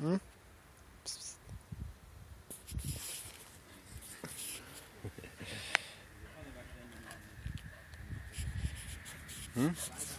Hmm? Hmm? hmm?